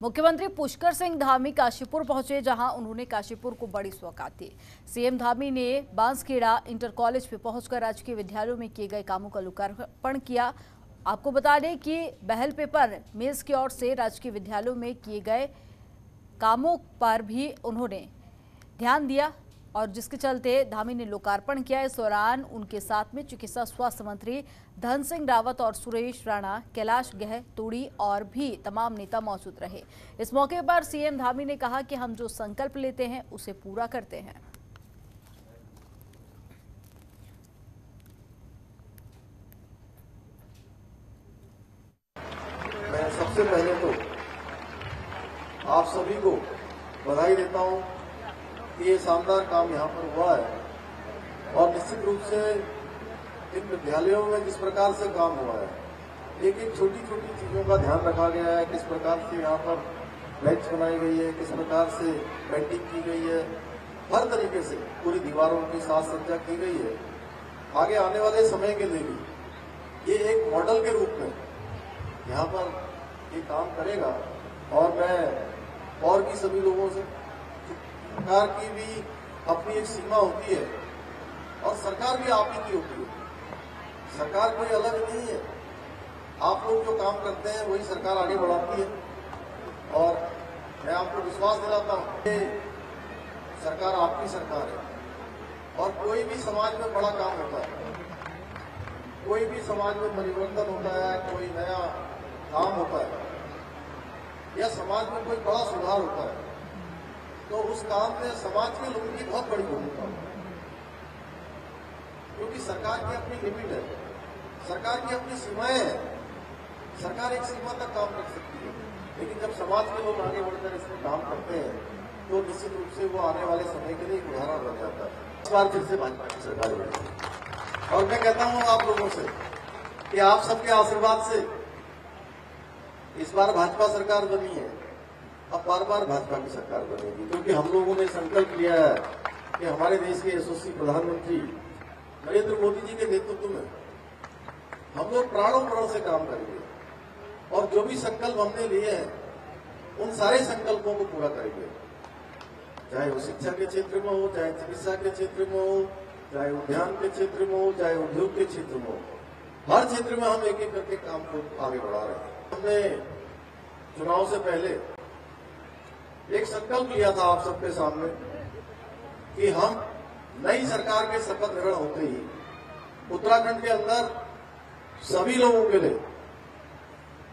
मुख्यमंत्री पुष्कर सिंह धामी काशीपुर पहुँचे, जहाँ उन्होंने काशीपुर को बड़ी सौगात दी। सीएम धामी ने बांसखेड़ा इंटर कॉलेज में पहुंचकर राजकीय विद्यालयों में किए गए कामों का लोकार्पण किया। आपको बता दें कि बहल पेपर मेज की ओर से राजकीय विद्यालयों में किए गए कामों पर भी उन्होंने ध्यान दिया। और जिसके चलते धामी ने लोकार्पण किया। इस दौरान उनके साथ में चिकित्सा स्वास्थ्य मंत्री धन सिंह रावत और सुरेश राणा, कैलाश गह, तोड़ी और भी तमाम नेता मौजूद रहे। इस मौके पर सीएम धामी ने कहा कि हम जो संकल्प लेते हैं, उसे पूरा करते हैं। मैं सबसे पहले तो आप सभी को बधाई देता हूँ। कि ये शानदार काम यहाँ पर हुआ है। और निश्चित रूप से इन विद्यालयों में जिस प्रकार से काम हुआ है, एक एक छोटी छोटी चीज़ों का ध्यान रखा गया है, किस प्रकार से यहाँ पर बेंच बनाई गई है, किस प्रकार से पेंटिंग की गई है, हर तरीके से पूरी दीवारों की साज सज्जा की गई है। आगे आने वाले समय के लिए भी ये एक मॉडल के रूप में यहाँ पर ये काम करेगा। और मैं और भी सभी लोगों से सरकार की भी अपनी एक सीमा होती है और सरकार भी आप ही की होती है। सरकार कोई अलग नहीं है। आप लोग जो काम करते हैं, वही सरकार आगे बढ़ाती है। और मैं आपको विश्वास दिलाता हूँ कि सरकार आपकी सरकार है। और कोई भी समाज में बड़ा काम होता है, कोई भी समाज में परिवर्तन होता है, कोई नया काम होता है, या समाज में कोई बड़ा सुधार होता है तो उस काम में समाज के लोगों की बहुत बड़ी भूमिका क्योंकि सरकार की अपनी लिमिट है। सरकार की अपनी सीमाएँ हैं। सरकार एक सीमा तक काम कर सकती है। लेकिन जब समाज के लोग आगे बढ़कर इसमें काम करते हैं तो निश्चित रूप से वो आने वाले समय के लिए उदाहरण बन जाता है। इस बार फिर से भाजपा की सरकार और मैं कहता हूँ आप लोगों से कि आप सबके आशीर्वाद से इस बार भाजपा सरकार बनी है। अब बार बार भाजपा की सरकार बनेगी, क्योंकि हम लोगों ने संकल्प लिया है कि हमारे देश के यशस्वी प्रधानमंत्री नरेंद्र मोदी जी के नेतृत्व में हम लोग प्राणों प्राण से काम करेंगे। और जो भी संकल्प हमने लिए हैं, उन सारे संकल्पों को पूरा करेंगे। चाहे वो शिक्षा के क्षेत्र में हो, चाहे चिकित्सा के क्षेत्र में हो, चाहे उद्यान के क्षेत्र में हो, चाहे उद्योग के क्षेत्र में हो, हर क्षेत्र में हम एक एक करके काम को आगे बढ़ा रहे हैं। हमने चुनाव से पहले एक संकल्प लिया था आप सबके सामने कि हम नई सरकार के शपथ ग्रहण होते ही उत्तराखंड के अंदर सभी लोगों के लिए,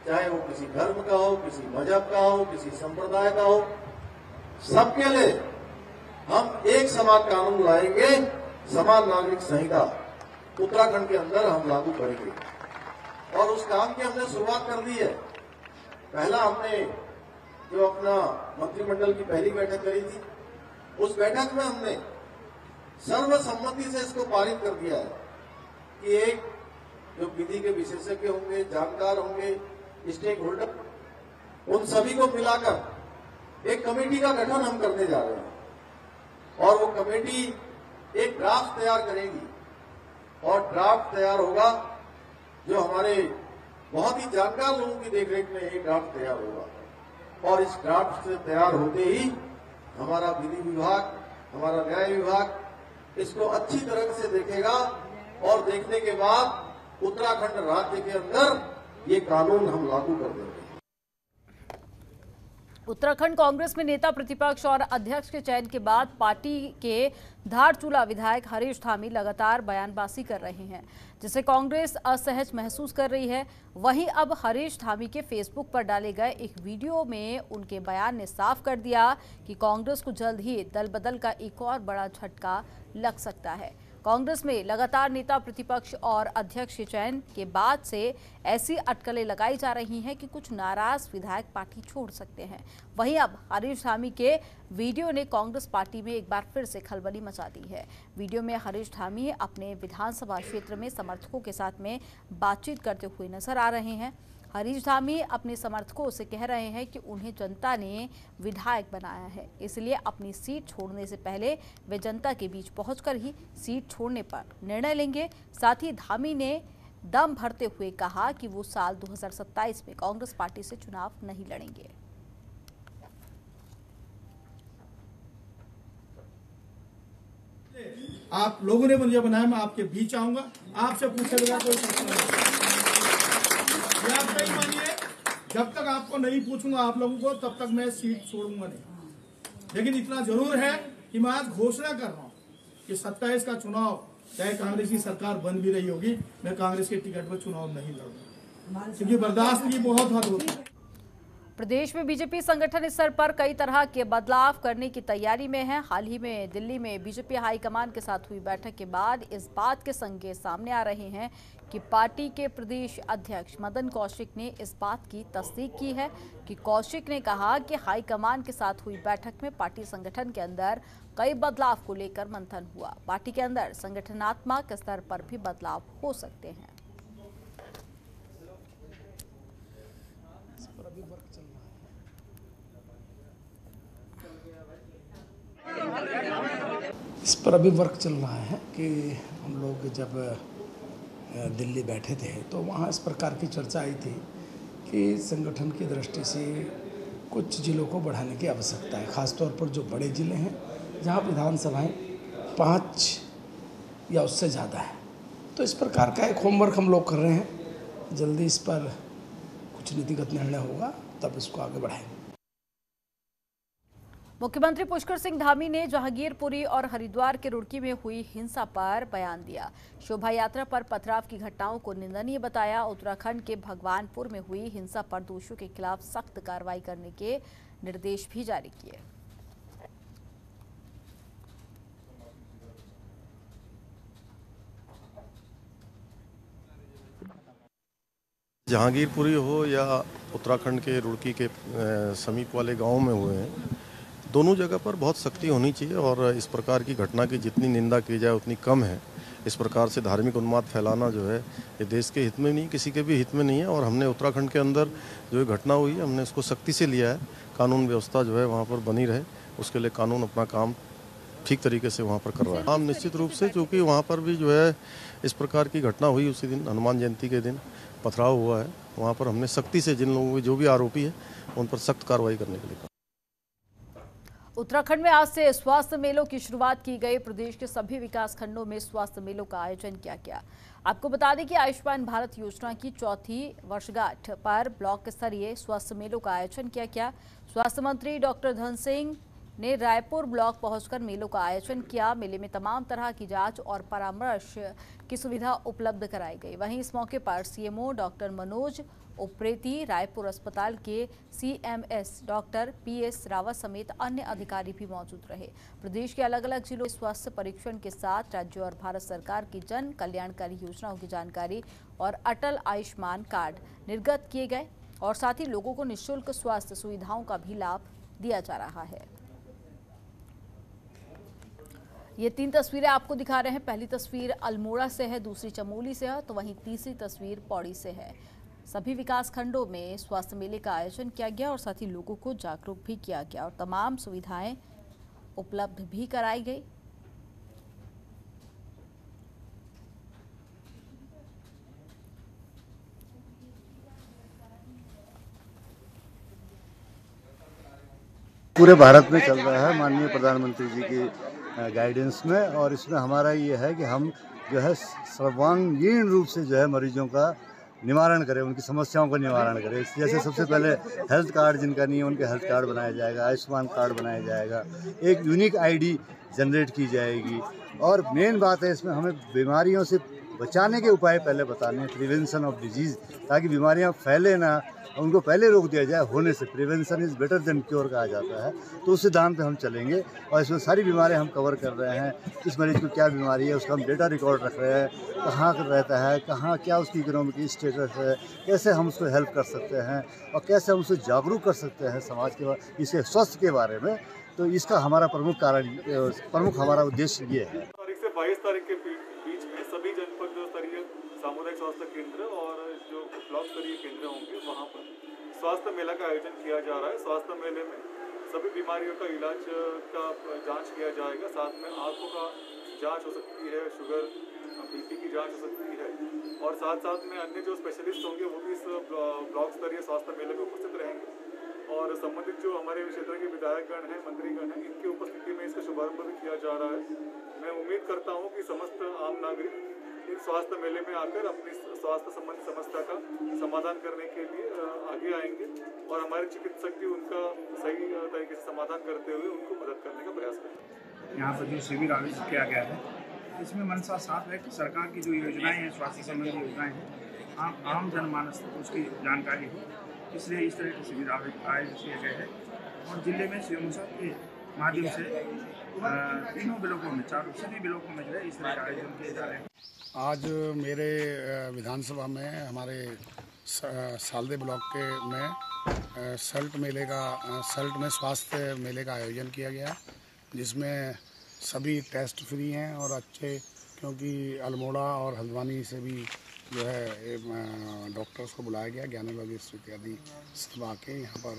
चाहे वो किसी धर्म का हो, किसी मज़हब का हो, किसी संप्रदाय का हो, सबके लिए हम एक समान कानून लाएँगे, समान नागरिक संहिता उत्तराखंड के अंदर हम लागू करेंगे। और उस काम की हमने शुरुआत कर दी है। पहला हमने जो अपना मंत्रिमंडल की पहली बैठक करी थी, उस बैठक में हमने सर्वसम्मति से इसको पारित कर दिया है कि एक जो विधि के विशेषज्ञ होंगे, जानकार होंगे, स्टेक होल्डर, उन सभी को मिलाकर एक कमेटी का गठन हम करने जा रहे हैं। और वो कमेटी एक ड्राफ्ट तैयार करेगी। और ड्राफ्ट तैयार होगा, जो हमारे बहुत ही जानकार लोगों की देखरेख में एक ड्राफ्ट तैयार होगा। और इस ड्राफ्ट से तैयार होते ही हमारा विधि विभाग, हमारा न्याय विभाग इसको अच्छी तरह से देखेगा और देखने के बाद उत्तराखंड राज्य के अंदर ये कानून हम लागू कर देंगे। उत्तराखंड कांग्रेस में नेता प्रतिपक्ष और अध्यक्ष के चयन के बाद पार्टी के धारचूला विधायक हरीश धामी लगातार बयानबाजी कर रहे हैं, जिसे कांग्रेस असहज महसूस कर रही है। वहीं अब हरीश धामी के फेसबुक पर डाले गए एक वीडियो में उनके बयान ने साफ़ कर दिया कि कांग्रेस को जल्द ही दल बदल का एक और बड़ा झटका लग सकता है। कांग्रेस में लगातार नेता प्रतिपक्ष और अध्यक्ष चयन के बाद से ऐसी अटकलें लगाई जा रही हैं कि कुछ नाराज़ विधायक पार्टी छोड़ सकते हैं। वहीं अब हरीश धामी के वीडियो ने कांग्रेस पार्टी में एक बार फिर से खलबली मचा दी है। वीडियो में हरीश धामी अपने विधानसभा क्षेत्र में समर्थकों के साथ में बातचीत करते हुए नज़र आ रहे हैं। हरीश धामी अपने समर्थकों से कह रहे हैं कि उन्हें जनता ने विधायक बनाया है, इसलिए अपनी सीट छोड़ने से पहले वे जनता के बीच पहुंचकर ही सीट छोड़ने पर निर्णय लेंगे। साथ ही धामी ने दम भरते हुए कहा कि वो साल 2027 में कांग्रेस पार्टी से चुनाव नहीं लड़ेंगे। आप लोगों ने मुझे बनाया, मैं आपके बीच आऊँगा। आपसे पूछेगा कोई जब तक आपको नहीं पूछूँगा आप लोगों को तब तक मैं सीट छोड़ूँगा नहीं। लेकिन इतना ज़रूर है कि मैं आज घोषणा कर रहा हूँ कि सत्ताईस का चुनाव चाहे कांग्रेस की सरकार बन भी रही होगी मैं कांग्रेस के टिकट पर चुनाव नहीं लड़ूँगा। क्योंकि बर्दाश्त की बहुत हद होती है। प्रदेश में बीजेपी संगठन स्तर पर कई तरह के बदलाव करने की तैयारी में है। हाल ही में दिल्ली में बीजेपी हाईकमान के साथ हुई बैठक के बाद इस बात के संकेत सामने आ रहे हैं कि पार्टी के प्रदेश अध्यक्ष मदन कौशिक ने इस बात की तस्दीक की है कि कौशिक ने कहा कि हाईकमान के साथ हुई बैठक में पार्टी संगठन के अंदर कई बदलाव को लेकर मंथन हुआ। पार्टी के अंदर संगठनात्मक स्तर पर भी बदलाव हो सकते हैं। इस पर अभी वर्क चल रहा है कि हम लोग जब दिल्ली बैठे थे तो वहाँ इस प्रकार की चर्चा आई थी कि संगठन की दृष्टि से कुछ जिलों को बढ़ाने की आवश्यकता है। खासतौर पर जो बड़े ज़िले हैं, जहाँ विधानसभाएँ पाँच या उससे ज़्यादा है। तो इस प्रकार का एक होमवर्क हम लोग कर रहे हैं। जल्दी इस पर कुछ नीतिगत निर्णय होगा, तब इसको आगे बढ़ाएँगे। मुख्यमंत्री पुष्कर सिंह धामी ने जहांगीरपुरी और हरिद्वार के रुड़की में हुई हिंसा पर बयान दिया। शोभा यात्रा पर पथराव की घटनाओं को निंदनीय बताया। उत्तराखंड के भगवानपुर में हुई हिंसा पर दोषियों के खिलाफ सख्त कार्रवाई करने के निर्देश भी जारी किए। जहांगीरपुरी हो या उत्तराखंड के रुड़की के समीप वाले गाँव में हुए हैं दोनों जगह पर बहुत सख्ती होनी चाहिए और इस प्रकार की घटना की जितनी निंदा की जाए उतनी कम है। इस प्रकार से धार्मिक उन्माद फैलाना जो है ये देश के हित में नहीं किसी के भी हित में नहीं है और हमने उत्तराखंड के अंदर जो ये घटना हुई है हमने इसको सख्ती से लिया है। कानून व्यवस्था जो है वहाँ पर बनी रहे उसके लिए कानून अपना काम ठीक तरीके से वहाँ पर कर रहा है। हम निश्चित रूप से चूँकि वहाँ पर भी जो है इस प्रकार की घटना हुई उसी दिन हनुमान जयंती के दिन पथराव हुआ है वहाँ पर हमने सख्ती से जिन लोगों के जो भी आरोपी है उन पर सख्त कार्रवाई करने के लिए उत्तराखंड में आज से स्वास्थ्य मेलों की शुरुआत की गई। प्रदेश के सभी विकास खंडों में स्वास्थ्य मेलों का आयोजन किया गया। आपको बता दें कि आयुष्मान भारत योजना की चौथी वर्षगांठ पर ब्लॉक स्तरीय स्वास्थ्य मेलों का आयोजन किया गया। स्वास्थ्य मंत्री डॉक्टर धन सिंह ने रायपुर ब्लॉक पहुंचकर मेलों का आयोजन किया। मेले में तमाम तरह की जाँच और परामर्श की सुविधा उपलब्ध कराई गई। वहीं इस मौके पर सीएमओ डॉक्टर मनोज उप्रेती रायपुर अस्पताल के सीएमएस डॉक्टर पीएस रावत समेत अन्य अधिकारी भी मौजूद रहे। प्रदेश के अलग अलग जिलों में स्वास्थ्य परीक्षण के साथ राज्य और भारत सरकार की जन कल्याणकारी योजनाओं की जानकारी और अटल आयुष्मान कार्ड निर्गत किए गए और साथ ही लोगों को निःशुल्क स्वास्थ्य सुविधाओं का भी लाभ दिया जा रहा है। ये तीन तस्वीरें आपको दिखा रहे हैं। पहली तस्वीर अल्मोड़ा से है, दूसरी चमोली से है तो वहीं तीसरी तस्वीर पौड़ी से है। सभी विकास खंडों में स्वास्थ्य मेले का आयोजन किया गया और साथ ही लोगों को जागरूक भी किया गया और तमाम सुविधाएँ उपलब्ध भी कराई गई। पूरे भारत में चल रहा है माननीय प्रधानमंत्री जी की गाइडेंस में और इसमें हमारा ये है कि हम जो है सर्वांगीण रूप से जो है मरीजों का निवारण करें उनकी समस्याओं का निवारण करें। जैसे सबसे पहले हेल्थ कार्ड जिनका नहीं है उनके हेल्थ कार्ड बनाया जाएगा आयुष्मान कार्ड बनाया जाएगा। एक यूनिक आईडी जनरेट की जाएगी। और मेन बात है इसमें हमें बीमारियों से बचाने के उपाय पहले बताने प्रिवेंशन ऑफ़ डिज़ीज़ ताकि बीमारियाँ फैले ना, उनको पहले रोक दिया जाए, होने से prevention is better than cure कहा जाता है। तो उस सिद्धांत पे हम चलेंगे और इसमें सारी बीमारियाँ हम कवर कर रहे हैं, किस मरीज़ को क्या बीमारी है, उसका हम डेटा रिकॉर्ड रख रहे हैं, कहाँ रहता है, कहाँ क्या उसकी इकोनॉमिक स्टेटस है, कैसे हम उसको हेल्प कर सकते हैं और कैसे हम उसको जागरूक कर सकते हैं समाज के इसके स्वास्थ्य के बारे में। तो इसका हमारा प्रमुख कारण, प्रमुख हमारा उद्देश्य ये है। तारीख से 22 तारीख के बी- बीच में सभी जनपद स्तरीय सामुदायिक स्वास्थ्य केंद्र और जो ब्लॉक स्तरीय केंद्र होंगे, वहाँ पर स्वास्थ्य मेला का आयोजन किया जा रहा है। स्वास्थ्य मेले में सभी बीमारियों का इलाज का जाँच किया जाएगा। साथ में आँखों का जाँच हो सकती है, शुगर, बीपी की जाँच हो सकती है और साथ साथ में अन्य जो स्पेशलिस्ट होंगे, वो भी इस ब्लॉक स्तरीय स्वास्थ्य मेले में उपस्थित रहेंगे। और संबंधित जो हमारे क्षेत्र के विधायकगण हैं, मंत्रीगण हैं, इनकी उपस्थिति में इसका शुभारंभ भी किया जा रहा है। मैं उम्मीद करता हूँ कि समस्त आम नागरिक स्वास्थ्य मेले में आकर, अपनी स्वास्थ्य संबंधी समस्या का समाधान करने के लिए आगे आएँगे और हमारे चिकित्सक भी उनका सही तरीके से समाधान करते हुए उनको मदद करने का प्रयास करेंगे। यहाँ पर जो शिविर आयोजित किया गया है, इसमें मनसा साफ़ है कि सरकार की जो योजनाएँ हैं, स्वास्थ्य संबंधी योजनाएँ हैं आम आम जनमानस तक उसकी जानकारी हो, इसलिए इस तरह के शिविर आयोजित किए गए हैं। और ज़िले में शिवमुसा के माध्यम से तीनों ब्लॉकों में चारों सभी ब्लॉकों में जो है इस तरह के आयोजन जा रहे हैं आज मेरे विधानसभा में, हमारे सालदे ब्लॉक के में सल्ट मेले का सल्ट में स्वास्थ्य मेले का आयोजन किया गया, जिसमें सभी टेस्ट फ्री हैं और अच्छे, क्योंकि अल्मोड़ा और हल्द्वानी से भी जो है डॉक्टर्स को बुलाया गया ज्ञान ज्ञानोलॉजिस्ट इत्यादि सब आके यहाँ पर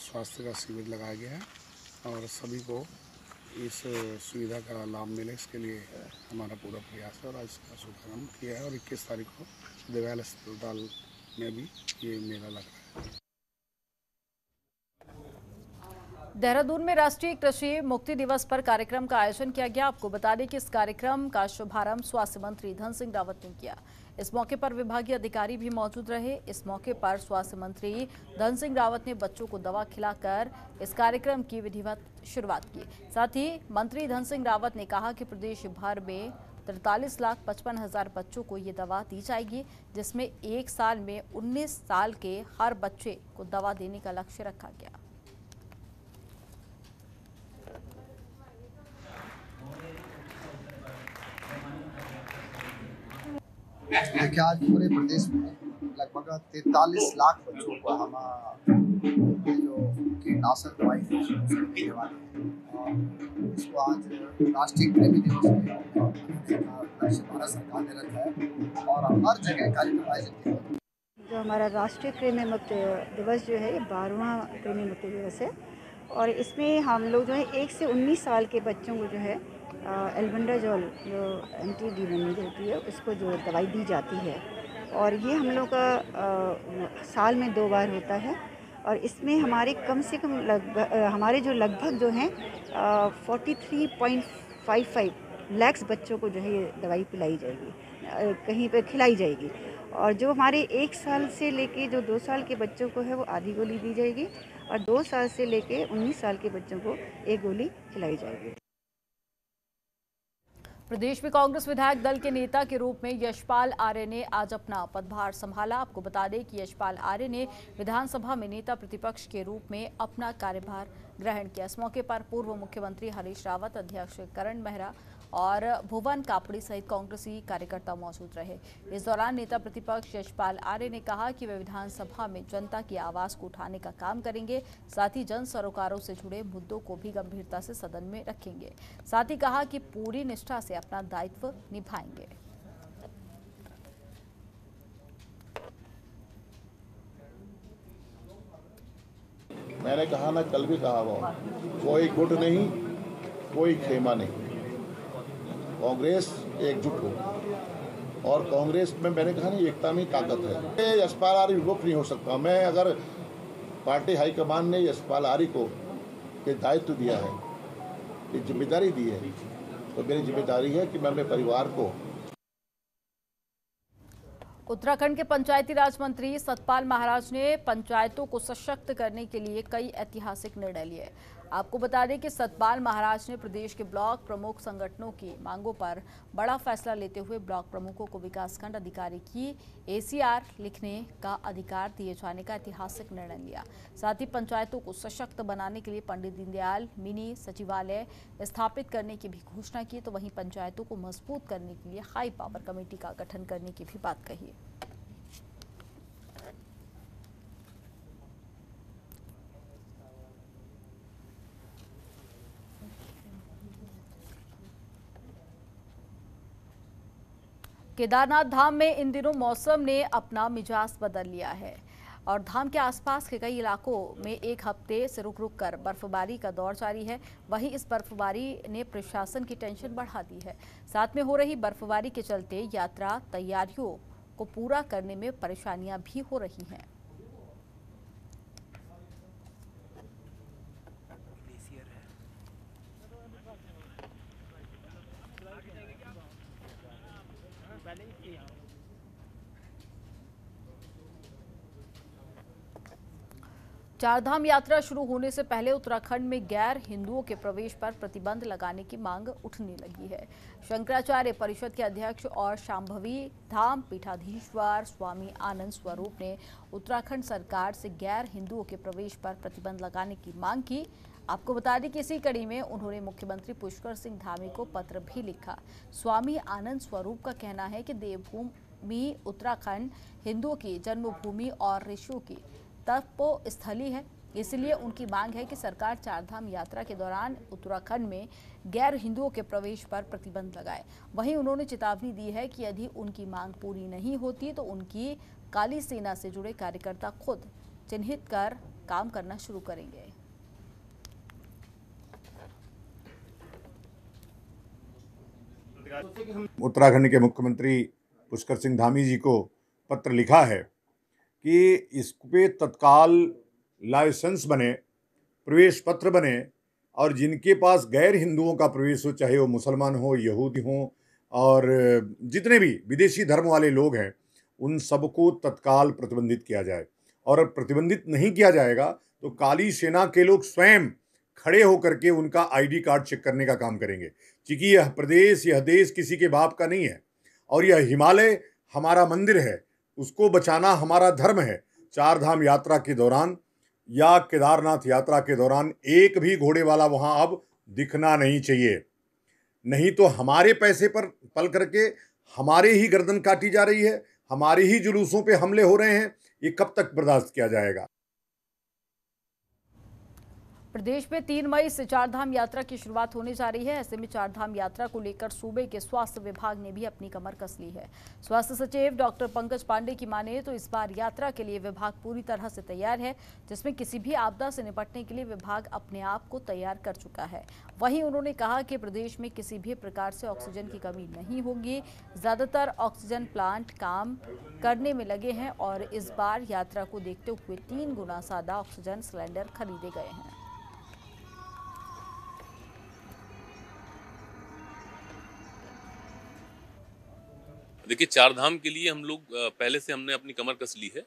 स्वास्थ्य का शिविर लगाया गया है। और सभी को इस सुविधा का लाभ मिले, इसके लिए हमारा पूरा प्रयास है और आज इसका शुभारंभ किया है और 21 तारीख को देवाल अस्पताल में भी ये मेला लग रहा है। देहरादून में राष्ट्रीय कृषि मुक्ति दिवस पर कार्यक्रम का आयोजन किया गया। आपको बता दें कि इस कार्यक्रम का शुभारंभ स्वास्थ्य मंत्री धन सिंह रावत ने किया। इस मौके पर विभागीय अधिकारी भी मौजूद रहे। इस मौके पर स्वास्थ्य मंत्री धन सिंह रावत ने बच्चों को दवा खिलाकर इस कार्यक्रम की विधिवत शुरुआत की। साथ ही मंत्री धन सिंह रावत ने कहा कि प्रदेश भर में तिरतालीस लाख पचपन हज़ार बच्चों को ये दवा दी जाएगी, जिसमें एक साल में 19 साल के हर बच्चे को दवा देने का लक्ष्य रखा गया। देखिए, आज पूरे प्रदेश में लगभग तैतालीस लाख बच्चों को हम जो कीटनाशक दवाई देने वाले हैं इसको आज राष्ट्रीय कृमि दिवस भारत सरकार ने रखा है और हर जगह कार्यक्रम आयोजित किया। जो हमारा राष्ट्रीय कृमि मुक्त दिवस जो है, ये बारहवां कृमि मुक्त दिवस है और इसमें हम लोग जो है, एक से उन्नीस साल के बच्चों को जो है एल्बेंडाजोल जो एंटी डी बनी होती है उसको जो दवाई दी जाती है। और ये हम लोग का अ, साल में दो बार होता है। और इसमें हमारे कम से कम लगभग हमारे जो लगभग जो हैं forty three point five five lakhs बच्चों को जो है ये दवाई पिलाई जाएगी कहीं पे खिलाई जाएगी। और जो हमारे एक साल से लेके जो दो साल के बच्चों को है वो आधी गोली दी जाएगी और दो साल से लेके उन्नीस साल के बच्चों को एक गोली खिलाई जाएगी। प्रदेश में कांग्रेस विधायक दल के नेता के रूप में यशपाल आर्य ने आज अपना पदभार संभाला। आपको बता दें कि यशपाल आर्य ने विधानसभा में नेता प्रतिपक्ष के रूप में अपना कार्यभार ग्रहण किया। इस मौके पर पूर्व मुख्यमंत्री हरीश रावत, अध्यक्ष करण मेहरा और भुवन कापड़ी सहित कांग्रेसी कार्यकर्ता मौजूद रहे। इस दौरान नेता प्रतिपक्ष यशपाल आर्य ने कहा कि वे विधानसभा में जनता की आवाज़ को उठाने का काम करेंगे, साथ ही जन सरोकारों से जुड़े मुद्दों को भी गंभीरता से सदन में रखेंगे। साथ ही कहा कि पूरी निष्ठा से अपना दायित्व निभाएँगे। मैंने कहा ना, कल भी कहा वो कोई गुट नहीं, कोई खेमा नहीं। कांग्रेस एकजुट हो। और कांग्रेस में मैंने कहा ना एकता में ताकत है। यशपाल आर्य विमुख नहीं हो सकता। मैं अगर पार्टी हाईकमान ने यशपाल आर्य को ये दायित्व दिया है, ये ज़िम्मेदारी दी है तो मेरी ज़िम्मेदारी है कि मैं अपने परिवार को उत्तराखंड के पंचायती राज मंत्री सतपाल महाराज ने पंचायतों को सशक्त करने के लिए कई ऐतिहासिक निर्णय लिए। आपको बता दें कि सतपाल महाराज ने प्रदेश के ब्लॉक प्रमुख संगठनों की मांगों पर बड़ा फैसला लेते हुए ब्लॉक प्रमुखों को विकासखंड अधिकारी की एसीआर लिखने का अधिकार दिए जाने का ऐतिहासिक निर्णय लिया। साथ ही पंचायतों को सशक्त बनाने के लिए पंडित दीनदयाल मिनी सचिवालय स्थापित करने की भी घोषणा की तो वहीं पंचायतों को मज़बूत करने के लिए हाई पावर कमेटी का गठन करने की भी बात कही। केदारनाथ धाम में इन दिनों मौसम ने अपना मिजाज बदल लिया है। और धाम के आसपास के कई इलाकों में एक हफ़्ते से रुक रुक कर बर्फबारी का दौर जारी है। वहीं इस बर्फबारी ने प्रशासन की टेंशन बढ़ा दी है। साथ में हो रही बर्फबारी के चलते यात्रा तैयारियों को पूरा करने में परेशानियाँ भी हो रही हैं। चारधाम यात्रा शुरू होने से पहले उत्तराखंड में गैर हिंदुओं के प्रवेश पर प्रतिबंध लगाने की मांग उठने लगी है। शंकराचार्य परिषद के अध्यक्ष और शांभवी धाम पीठाधीश्वर स्वामी आनंद स्वरूप ने उत्तराखंड सरकार से गैर हिंदुओं के प्रवेश पर प्रतिबंध लगाने की मांग की। आपको बता दें कि इसी कड़ी में उन्होंने मुख्यमंत्री पुष्कर सिंह धामी को पत्र भी लिखा। स्वामी आनंद स्वरूप का कहना है कि देवभूमि उत्तराखंड हिंदुओं की जन्मभूमि और ऋषियों की तपो स्थली है। इसलिए उनकी मांग है कि सरकार चारधाम यात्रा के दौरान उत्तराखंड में गैर हिंदुओं के प्रवेश पर प्रतिबंध लगाए। वहीं उन्होंने चेतावनी दी है कि यदि उनकी मांग पूरी नहीं होती तो उनकी काली सेना से जुड़े कार्यकर्ता खुद चिन्हित कर काम करना शुरू करेंगे। उत्तराखंड के मुख्यमंत्री पुष्कर सिंह धामी जी को पत्र लिखा है। कि इस पे तत्काल लाइसेंस बने, प्रवेश पत्र बने और जिनके पास गैर हिंदुओं का प्रवेश हो, चाहे वो मुसलमान हो, यहूदी हो और जितने भी विदेशी धर्म वाले लोग हैं, उन सबको तत्काल प्रतिबंधित किया जाए। और प्रतिबंधित नहीं किया जाएगा तो काली सेना के लोग स्वयं खड़े होकर के उनका आईडी कार्ड चेक करने का काम करेंगे। क्योंकि यह प्रदेश, यह देश किसी के बाप का नहीं है और यह हिमालय हमारा मंदिर है उसको बचाना हमारा धर्म है। चार धाम यात्रा के दौरान या केदारनाथ यात्रा के दौरान एक भी घोड़े वाला वहाँ अब दिखना नहीं चाहिए। नहीं तो हमारे पैसे पर पल करके हमारे ही गर्दन काटी जा रही है, हमारे ही जुलूसों पे हमले हो रहे हैं। ये कब तक बर्दाश्त किया जाएगा? प्रदेश में तीन मई से चारधाम यात्रा की शुरुआत होने जा रही है। ऐसे में चारधाम यात्रा को लेकर सूबे के स्वास्थ्य विभाग ने भी अपनी कमर कस ली है। स्वास्थ्य सचिव डॉक्टर पंकज पांडे की माने तो इस बार यात्रा के लिए विभाग पूरी तरह से तैयार है, जिसमें किसी भी आपदा से निपटने के लिए विभाग अपने आप को तैयार कर चुका है। वहीं उन्होंने कहा कि प्रदेश में किसी भी प्रकार से ऑक्सीजन की कमी नहीं होगी। ज़्यादातर ऑक्सीजन प्लांट काम करने में लगे हैं और इस बार यात्रा को देखते हुए तीन गुना ज़्यादा ऑक्सीजन सिलेंडर खरीदे गए हैं। देखिए चार धाम के लिए हम लोग पहले से हमने अपनी कमर कस ली है।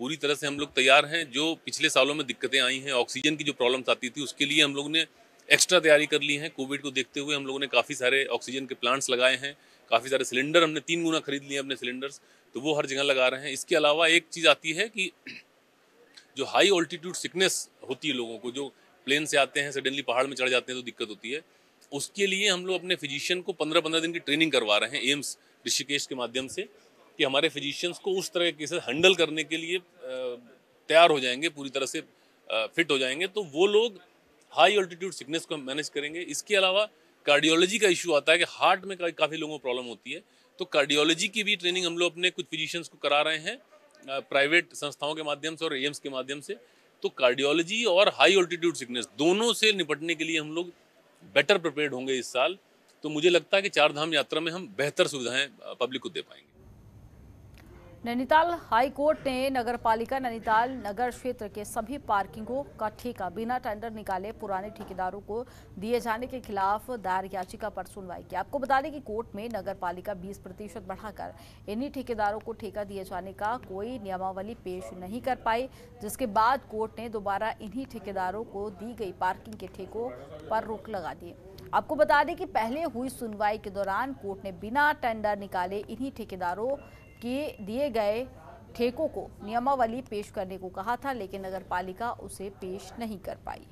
पूरी तरह से हम लोग तैयार हैं। जो पिछले सालों में दिक्कतें आई हैं, ऑक्सीजन की जो प्रॉब्लम्स आती थी, उसके लिए हम लोग ने एक्स्ट्रा तैयारी कर ली है। कोविड को देखते हुए हम लोगों ने काफ़ी सारे ऑक्सीजन के प्लांट्स लगाए हैं, काफ़ी सारे सिलेंडर हमने, तीन गुना खरीद लिए अपने सिलेंडर्स तो वो हर जगह लगा रहे हैं। इसके अलावा एक चीज़ आती है कि जो हाई ऑल्टीट्यूड सिकनेस होती है लोगों को, जो प्लेन से आते हैं, सडनली पहाड़ में चढ़ जाते हैं तो दिक्कत होती है, उसके लिए हम लोग अपने फिजिशियन को पंद्रह पंद्रह दिन की ट्रेनिंग करवा रहे हैं, एम्स ऋषिकेश के माध्यम से कि हमारे फिजिशियंस को उस तरह के केसेस हैंडल करने के लिए तैयार हो जाएँगे, पूरी तरह से फिट हो जाएँगे। तो वो लोग हाई ऑल्टीट्यूड सिकनेस को मैनेज करेंगे। इसके अलावा कार्डियोलॉजी का इशू आता है कि हार्ट में काफ़ी लोगों को प्रॉब्लम होती है। तो कार्डियोलॉजी की भी ट्रेनिंग हम लोग अपने कुछ फिजिशियंस को करा रहे हैं प्राइवेट संस्थाओं के माध्यम से और एम्स के माध्यम से। तो कार्डियोलॉजी और हाई ऑल्टीट्यूड सिकनेस दोनों से निपटने के लिए हम लोग बेटर प्रिपेयर्ड होंगे इस साल। तो मुझे लगता है कि चार धाम यात्रा में हम बेहतर सुविधाएँ पब्लिक को दे पाएँगे। नैनीताल हाई कोर्ट ने नगर पालिका नैनीताल नगर क्षेत्र के सभी पार्किंगों का ठेका बिना टेंडर निकाले पुराने ठेकेदारों को दिए जाने के खिलाफ दायर याचिका पर सुनवाई की। आपको बता दें कि कोर्ट में नगर पालिका 20 प्रतिशत बढ़ाकर इन्हीं ठेकेदारों को ठेका दिए जाने का कोई नियमावली पेश नहीं कर पाई, जिसके बाद कोर्ट ने दोबारा इन्हीं ठेकेदारों को दी गई पार्किंग के ठेकों पर रोक लगा दी। आपको बता दें कि पहले हुई सुनवाई के दौरान कोर्ट ने बिना टेंडर निकाले इन्हीं ठेकेदारों के दिए गए ठेकों को, नियमावली पेश करने को कहा था, लेकिन नगर पालिका उसे पेश नहीं कर पाई।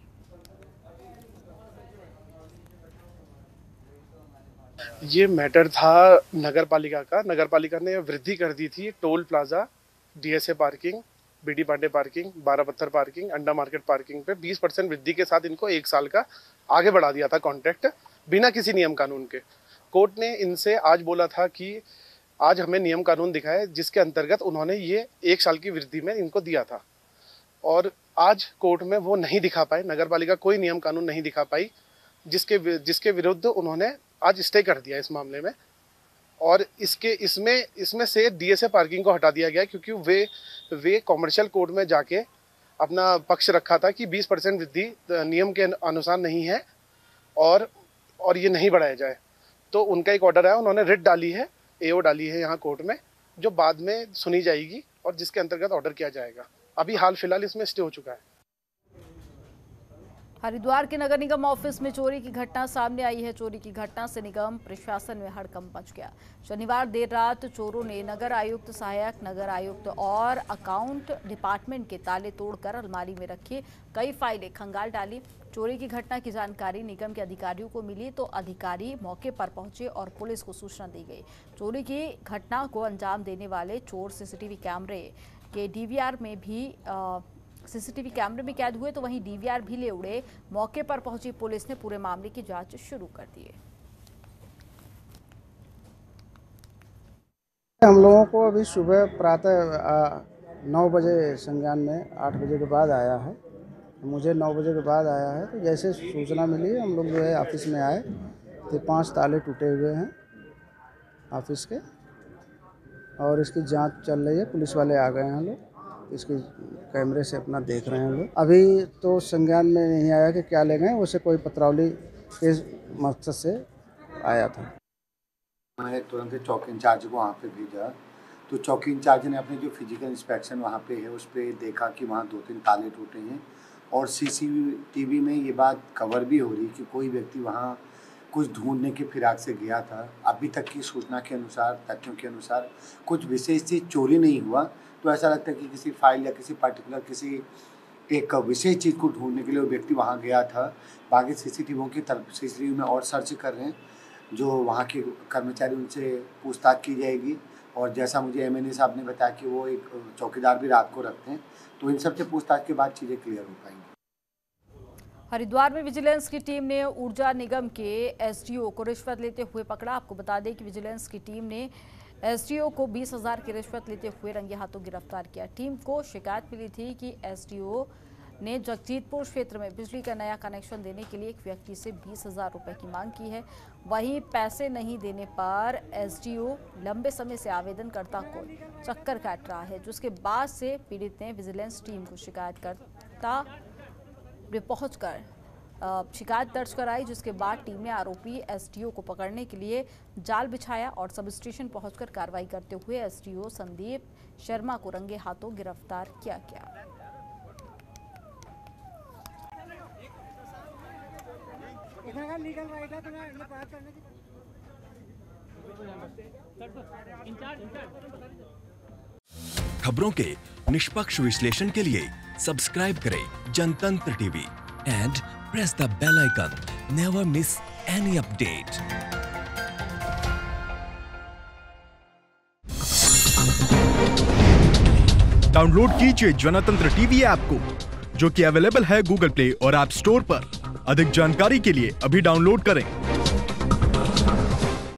ये मैटर था नगर पालिका का। नगर पालिका ने वृद्धि कर दी थी toll plaza, DSA parking BD Pandey parking, Barah Patthar parking, अंडा मार्केट पार्किंग पे 20 परसेंट वृद्धि के साथ इनको एक साल का आगे बढ़ा दिया था कॉन्ट्रैक्ट बिना किसी नियम कानून के। कोर्ट ने इनसे आज बोला था कि आज हमें नियम कानून दिखाए जिसके अंतर्गत उन्होंने ये एक साल की वृद्धि में इनको दिया था। और आज कोर्ट में वो नहीं दिखा पाए नगर कोई नियम कानून नहीं दिखा पाई, जिसके जिसके विरुद्ध उन्होंने आज स्टे कर दिया इस मामले में। और इसके, इसमें इसमें से डीएसए पार्किंग को हटा दिया गया क्योंकि वे वे कॉमर्शियल कोर्ट में जाके अपना पक्ष रखा था कि 20 परसेंट वृद्धि नियम के अनुसार नहीं है और और ये नहीं बढ़ाया जाए। तो उनका एक ऑर्डर आया, उन्होंने रिट डाली है एओ डाली है यहाँ कोर्ट में, जो बाद में सुनी जाएगी और जिसके अंतर्गत ऑर्डर किया जाएगा। अभी हाल फ़िलहाल इसमें स्टे हो चुका है। हरिद्वार के नगर निगम ऑफ़िस में चोरी की घटना सामने आई है। चोरी की घटना से निगम प्रशासन में हड़कंप मच गया। शनिवार देर रात चोरों ने नगर आयुक्त सहायक नगर आयुक्त और अकाउंट डिपार्टमेंट के ताले तोड़कर अलमारी में रखी कई फाइलें खंगाल डाली। चोरी की घटना की जानकारी निगम के अधिकारियों को मिली तो अधिकारी मौके पर पहुँचे और पुलिस को सूचना दी गई। चोरी की घटना को अंजाम देने वाले चोर सीसीटीवी कैमरे के डीवीआर में भी आ, सीसीटीवी कैमरे में कैद हुए तो वहीं डीवीआर भी ले उड़े। मौके पर पहुँची पुलिस ने पूरे मामले की जाँच शुरू कर दी है। हम लोगों को अभी सुबह प्रातः नौ बजे संज्ञान में आठ बजे के बाद आया है। मुझे नौ बजे के बाद आया है तो जैसे सूचना मिली, हम लोग जो है ऑफ़िस में आए। तो पाँच ताले टूटे हुए हैं ऑफ़िस के, और इसकी जाँच चल रही है। पुलिस वाले आ गए हैं लोग। इसके कैमरे से अपना देख रहे हैं लोग अभी तो संज्ञान में नहीं आया कि क्या ले गए, उसे कोई पत्रौली के मकसद से आया था। मैंने तुरंत चौक इंचार्ज को वहाँ पे भेजा। तो चौकी इंचार्ज ने अपने जो फ़िज़िकल इंस्पेक्शन वहाँ पे है, उस पर देखा कि वहाँ दो तीन ताले टूटे हैं। और सीसीटीवी में ये बात कवर भी हो रही कि कोई व्यक्ति वहाँ कुछ ढूँढने की फिराक से गया था। अभी तक की सूचना के अनुसार, तथ्यों के अनुसार कुछ विशेष चीज़ चोरी नहीं हुआ। तो ऐसा लगता है कि किसी फ़ाइल या किसी पर्टिकुलर किसी एक विशेष चीज़ को ढूँढने के लिए वो व्यक्ति वहाँ गया था। बाकी सीसीटीवी की तरफ़ सीसीटीवी में और सर्च कर रहे हैं, जो वहाँ के कर्मचारी उनसे पूछताछ की जाएगी। और जैसा मुझे एम साहब ने बताया कि वो एक चौकीदार भी रात को रखते हैं तो इन सबसे पूछताछ के बाद चीज़ें क्लियर हो पाएँगी। हरिद्वार में विजिलेंस की टीम ने ऊर्जा निगम के एसडीओ को रिश्वत लेते हुए पकड़ा। आपको बता दें कि विजिलेंस की टीम ने एसडीओ को बीस हज़ार की रिश्वत लेते हुए रंगे हाथों गिरफ़्तार किया। टीम को शिकायत मिली थी कि एसडीओ ने जगजीतपुर क्षेत्र में बिजली का नया कनेक्शन देने के लिए एक व्यक्ति से बीस हज़ार रुपए की मांग की है। वहीं पैसे नहीं देने पर एसडीओ लंबे समय से आवेदनकर्ता को चक्कर काट रहा है, जिसके बाद से पीड़ित ने विजिलेंस टीम को शिकायतकर्ता पहुंचकर शिकायत दर्ज कराई जिसके बाद टीम ने आरोपी एसडीओ को पकड़ने के लिए जाल बिछाया और सब स्टेशन पहुंचकर कार्रवाई करते हुए एसडीओ संदीप शर्मा को रंगे हाथों गिरफ़्तार किया गया। खबरों के निष्पक्ष विश्लेषण के लिए सब्सक्राइब करें Jantantra TV. And press the bell icon. Never miss any update. Download कीजिए जनतंत्र टीवी ऐप को, जो कि अवेलेबल है गूगल प्ले और ऐप स्टोर पर अधिक जानकारी के लिए अभी डाउनलोड करें